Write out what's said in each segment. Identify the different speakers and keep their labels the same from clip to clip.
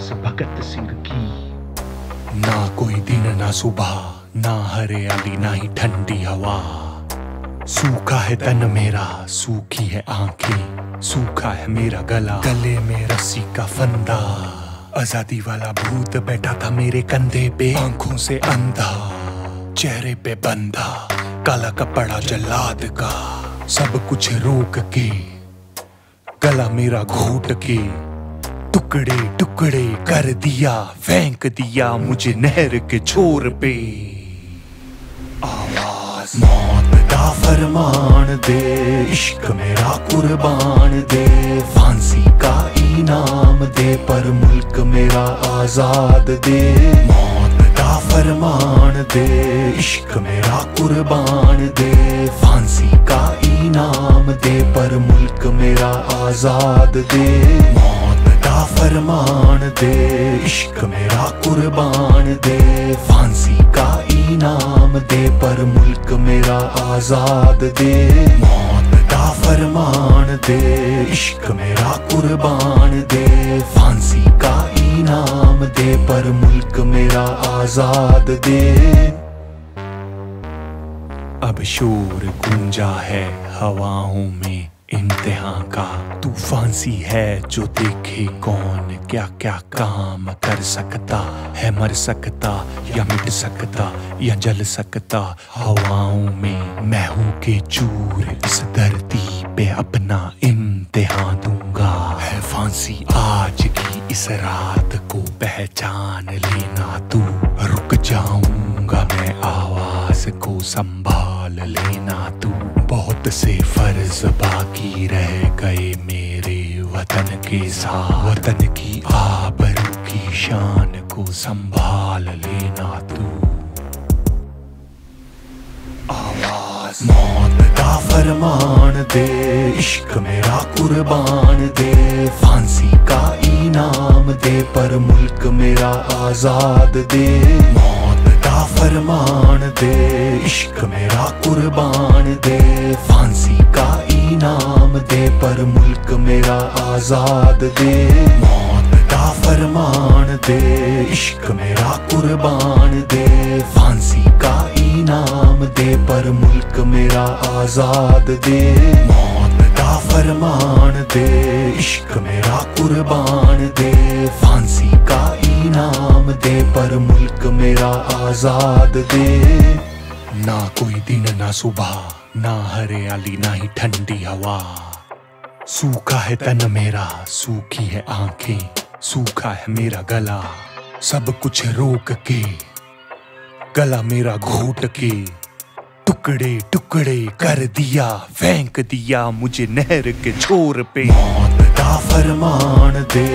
Speaker 1: आवाज़ भगत सिंह की।
Speaker 2: ना कोई दिन, ना सुबह, ना हरियाली, ना ही ठंडी हवा। सूखा है तन मेरा, सूखी है आँखें, सूखा है मेरा गला। गले में रस्सी का फंदा, आज़ादी वाला भूत बैठा था मेरे कंधे पे। आँखों से अंधा, चेहरे पे बंधा काला कपड़ा जल्लाद का। सब कुछ रोक के, गला मेरा घोट के। टुकड़े टुकड़े कर दिया, फेंक दिया मुझे नहर के छोर पे। आवाज़। मौत का फरमान दे, इश्क मेरा कुर्बान दे। फांसी का इनाम दे, पर मुल्क मेरा आज़ाद दे। मौत का फरमान दे, इश्क मेरा कुर्बान दे। फांसी का इनाम दे, पर मुल्क मेरा आज़ाद दे। मौत फरमान दे, इश्क मेरा कुर्बान दे, फांसी का इनाम दे, पर मुल्क मेरा आज़ाद दे। मौत का फरमान दे, इश्क मेरा कुर्बान दे, फांसी का इनाम दे, पर मुल्क मेरा आज़ाद दे। अब शोर गूंजा है हवाओं में। इम्तिहां का तूफ़ान सी है जो देखे कौन? क्या क्या काम कर सकता है? मर सकता या मिट सकता या जल सकता? हवाओं में मैं हूँ के चूर, इस धरती पे अपना इम्तिहान दूँगा। है फांसी आज की इस रात को पहचान लेना तू। रुक जाऊँगा मैं आवाज़ को संभाल लेना तू। बहुत से फ़र्ज़ बाकी रह गए मेरे वतन के साथ। वतन की आबरू की शान को संभाल लेना तू। आवाज़। मौत का फरमान दे, इश्क मेरा कुर्बान दे। फांसी का इनाम दे, पर मुल्क मेरा आज़ाद दे। मौत फरमान दे, इश्क मेरा कुर्बान दे, फांसी का इनाम दे, पर मुल्क मेरा आज़ाद दे। मौत का फरमान दे, इश्क मेरा कुर्बान दे, फांसी का इनाम दे, पर मुल्क मेरा आज़ाद दे। मौत का फरमान दे, इश्क मेरा कुर्बान दे, फांसी का इनाम दे, पर मुल्क मेरा आज़ाद दे। ना कोई दिन, ना सुबह, ना हरियाली, ना ही ठंडी हवा। सूखा है तन मेरा, सूखी है आँखें, सूखा है मेरा गला। सब कुछ रोक के, गला मेरा घोट के। टुकड़े टुकड़े कर दिया, फेंक दिया मुझे नहर के छोर पे। मौत फरमान दे,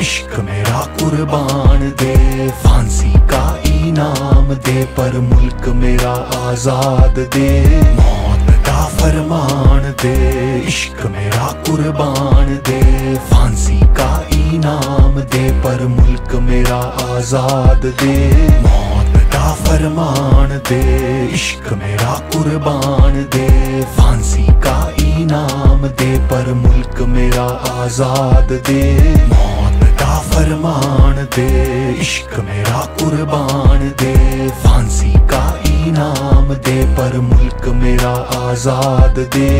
Speaker 2: इश्क मेरा कुर्बान दे, फांसी का इनाम दे, पर मुल्क मेरा आज़ाद दे। मौत का फरमान दे, इश्क मेरा कुर्बान दे, फांसी का इनाम दे, पर मुल्क मेरा आज़ाद दे। मौत का फरमान दे, इश्क मेरा कुर्बान दे पर मुल्क मेरा आज़ाद दे। मौत का फरमान दे, इश्क मेरा कुर्बान दे। फांसी का इनाम दे, पर मुल्क मेरा आज़ाद दे।